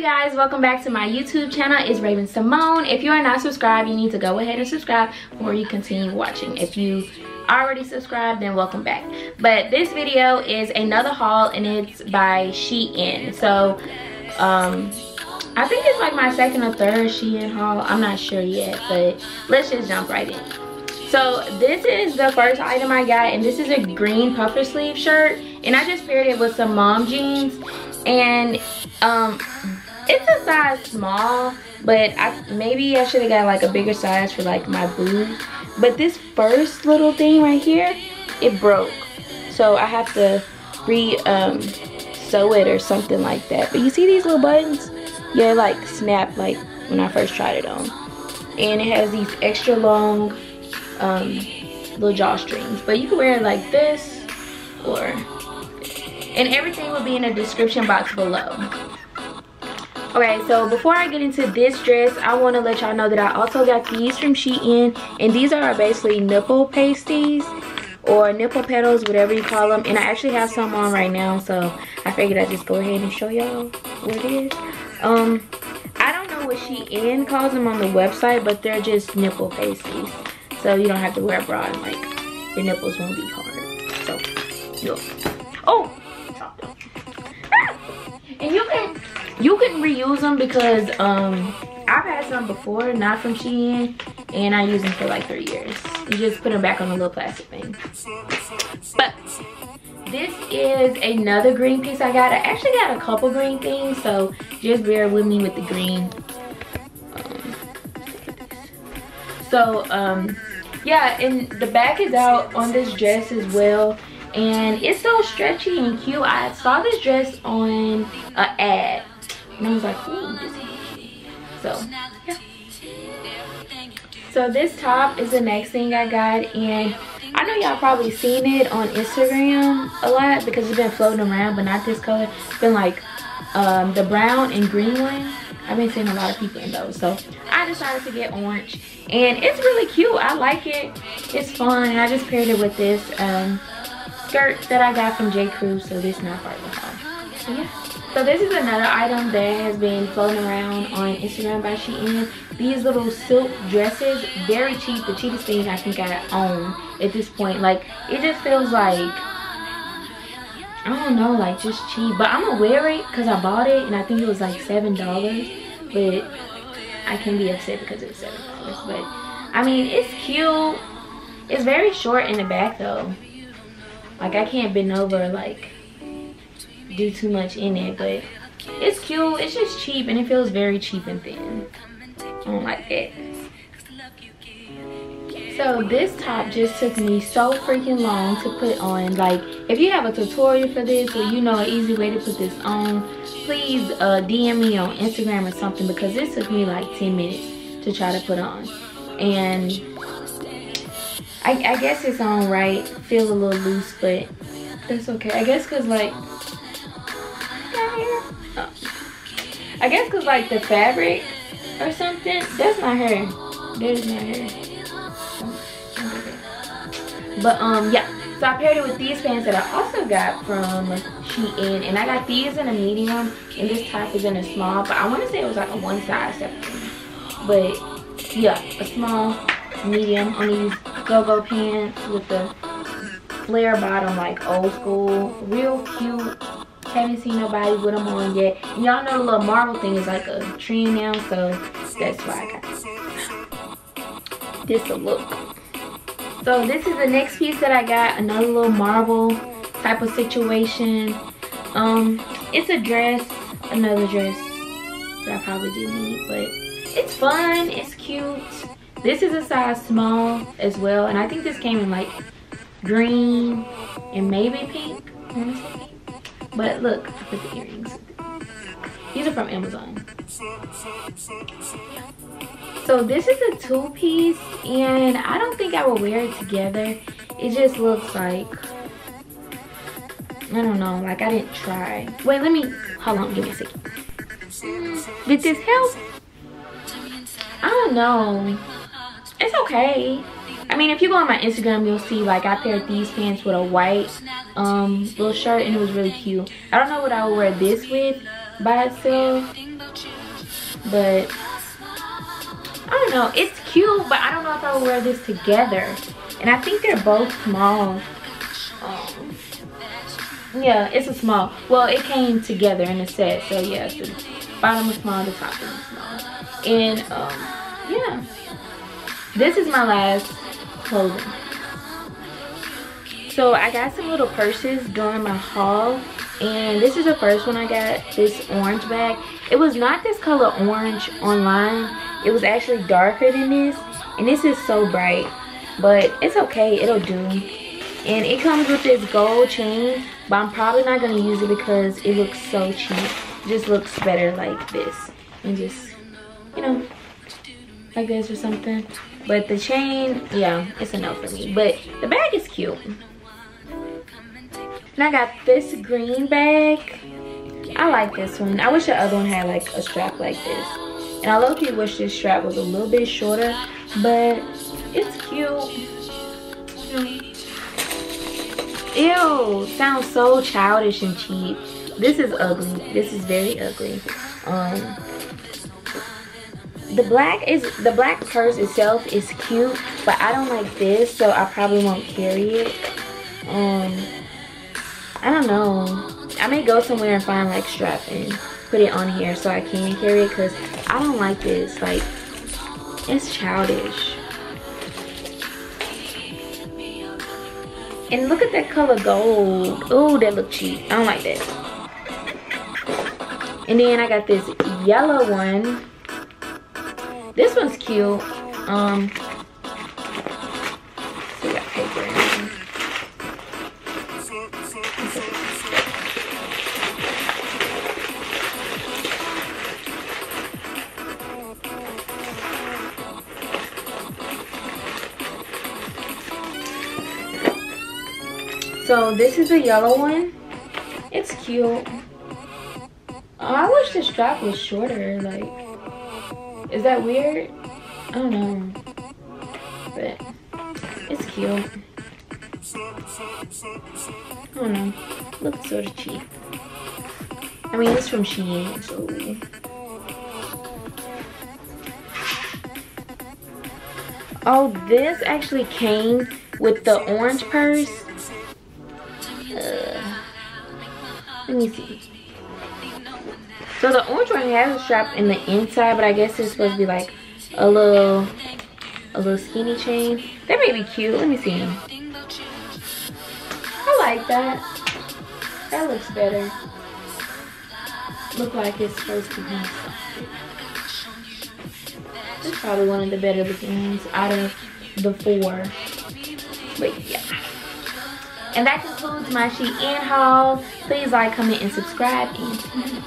you guys? Welcome back to my youtube channel. It's Ravyn Symone. If you are not subscribed you need to go ahead and subscribe before you continue watching. If you already subscribed then welcome back. But this video is another haul and it's by shein. So um i think it's like my second or third shein haul. I'm not sure yet but let's just jump right in so this is the first item i got and this is a green puffer sleeve shirt and i just paired it with some mom jeans and um it's a size small but I maybe I should have got like a bigger size for like my boobs but this first little thing right here it broke so I have to re um, sew it or something like that but you see these little buttons? Yeah like snap like when I first tried it on and it has these extra long um, little drawstrings. But you can wear it like this or and everything will be in the description box below. Okay so before i get into this dress i want to let y'all know that i also got these from shein and these are basically nipple pasties or nipple petals whatever you call them and i actually have some on right now so i figured i'd just go ahead and show y'all what it is. Um i don't know what shein calls them on the website but they're just nipple pasties so you don't have to wear a bra and like your nipples won't be hard so yeah. oh ah! and you can you can reuse them because um I've had some before, not from Shein, and I use them for like three years. You just put them back on the little plastic thing. But this is another green piece I got. I actually got a couple green things, so just bear with me with the green. Um, so, um, yeah, and the back is out on this dress as well. And it's so stretchy and cute. I saw this dress on an ad and I was like, ooh, this is So, yeah. So this top is the next thing I got. And I know y'all probably seen it on Instagram a lot because it's been floating around, but not this color. It's been like um, the brown and green one. I've been seeing a lot of people in those. So I decided to get orange. And it's really cute. I like it. It's fun. And I just paired it with this um, skirt that I got from J. Crew. So this is not the haul. So yeah. So this is another item that has been floating around on Instagram by Shein. These little silk dresses, very cheap, the cheapest thing I think I own at this point. Like, it just feels like, I don't know, like just cheap. But I'm gonna wear it because I bought it and I think it was like $7. But I can be upset because it's $7. But, I mean, it's cute. It's very short in the back though. Like, I can't bend over like do too much in it but it's cute it's just cheap and it feels very cheap and thin i don't like it so this top just took me so freaking long to put on like if you have a tutorial for this or you know an easy way to put this on please uh, dm me on instagram or something because this took me like 10 minutes to try to put on and I, I guess it's on right feel a little loose but that's okay i guess because like I guess because like the fabric or something. That's not her. That is not her. But um yeah. So I paired it with these pants that I also got from Shein. And I got these in a medium. And this top is in a small. But I want to say it was like a one size separate. But yeah, a small, medium on these go-go pants with the flare bottom like old school. Real cute haven't seen nobody with them on yet. Y'all know the little marble thing is like a trend now, so that's why I got this. This a look. So this is the next piece that I got. Another little marble type of situation. Um, it's a dress, another dress that I probably do need, but it's fun, it's cute. This is a size small as well, and I think this came in like green and maybe pink. But look, I put the earrings. These are from Amazon. So this is a two-piece and I don't think I will wear it together. It just looks like, I don't know, like I didn't try. Wait, let me, hold on, give me a second. Did this help? I don't know. It's okay. I mean, if you go on my Instagram, you'll see like I paired these pants with a white um, little shirt and it was really cute. I don't know what I would wear this with by itself, but I don't know. It's cute, but I don't know if I would wear this together. And I think they're both small. Um, yeah, it's a small. Well, it came together in a set. So yeah, the bottom is small, the top is small. And um, yeah, this is my last clothing. So I got some little purses during my haul. And this is the first one I got, this orange bag. It was not this color orange online. It was actually darker than this. And this is so bright. But it's okay, it'll do. And it comes with this gold chain. But I'm probably not going to use it because it looks so cheap. It just looks better like this. And just, you know, like this or something. But the chain, yeah, it's a no for me. But the bag is cute. And I got this green bag. I like this one. I wish the other one had like a strap like this. And I low-key wish this strap was a little bit shorter, but it's cute. Ew, sounds so childish and cheap. This is ugly. This is very ugly. Um, the black is the black purse itself is cute, but I don't like this, so I probably won't carry it. Um, I don't know. I may go somewhere and find like strap and put it on here so I can carry it because I don't like this. Like, it's childish. And look at that color gold. Oh, that look cheap. I don't like that. And then I got this yellow one. This one's cute. Um, So this is a yellow one. It's cute. I wish the strap was shorter. Like, is that weird? I don't know. But it's cute. I don't know. Looks sort of cheap. I mean, it's from Shein, so. Oh, this actually came with the orange purse. Me see. So the orange one has a strap in the inside, but I guess it's supposed to be like a little, a little skinny chain. That may be cute. Let me see. I like that. That looks better. Look like it's supposed to be. This is probably one of the better looking ones out of the four. But yeah. And that concludes my Shein haul. Please like, comment, and subscribe. And